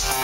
Yeah.